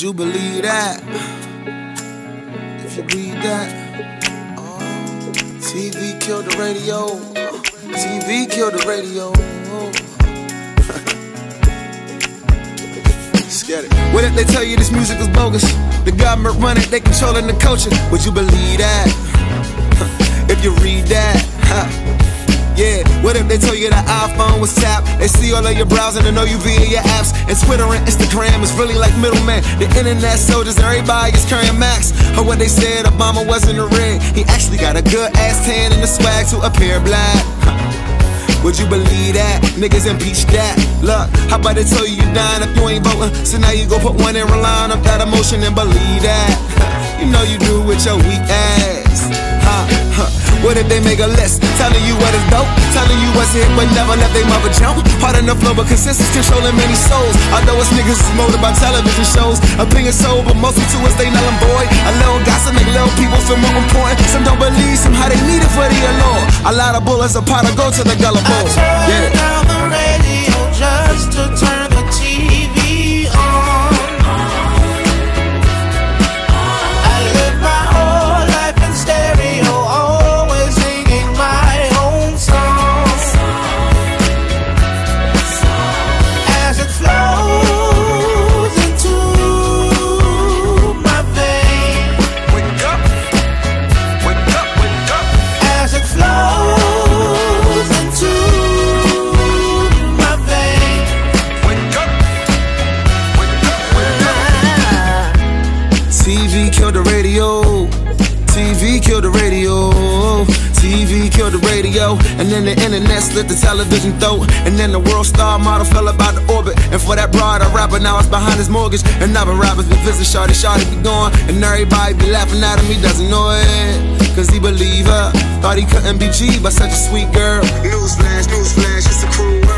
Would you believe that? If you read that, uh, oh, TV killed the radio. TV killed the radio. Get it. What if they tell you this music is bogus? The government run it, they controlling the culture. Would you believe that? if you read that, what if they tell you the iPhone was tapped? They see all of your browsing and know you via your apps. And Twitter and Instagram is really like middleman. The internet soldiers, everybody is carrying Max. Or what they said, Obama wasn't a red. He actually got a good ass tan and the swag to appear black. Would you believe that? Niggas impeach that. Look, how about they tell you you dying if you ain't voting? So now you go put one in line up that emotion and believe that. you know you do with your weak ass. Huh. What if they make a list? Telling you what is dope, telling you what's hit, but never let they mother jump. Hard enough flow, but consensus controlling many souls. Although us niggas is molded by television shows. Opinion sold, but mostly to us they null and void. A little gossip make little people feel more important. Some don't believe, some how they need it for the allure. A lot of bullets, a pot of go to the gullible. I yeah. Radio. And then the internet slit the television throat. And then the world star model fell about the orbit. And for that broad, a rapper now is behind his mortgage. And other rappers been visit Shorty, Shorty be gone. And everybody be laughing at him, he doesn't know it. Cause he believe her. Thought he couldn't be G, but such a sweet girl. Newsflash, newsflash, it's